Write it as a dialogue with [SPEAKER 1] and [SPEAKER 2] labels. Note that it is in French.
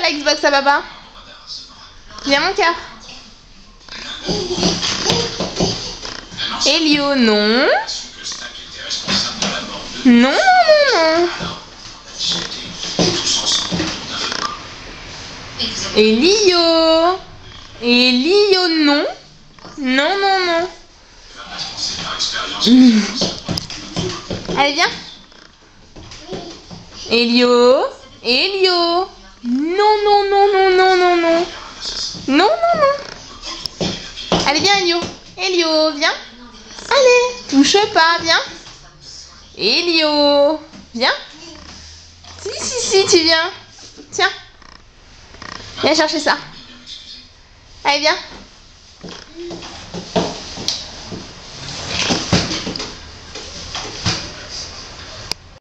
[SPEAKER 1] la Xbox à papa. Viens mon cœur. Elio, non. Non, non, non, non. Elio. Elio, non. Non, non, non. Allez, viens. Elio. Elio. Non, non, non, non, non, non, non. Non, non, non. Allez, viens, Elio. Elio, viens. Allez, touche pas, viens. Elio, viens. Si, si, si, tu viens. Tiens. Viens chercher ça. Allez, viens.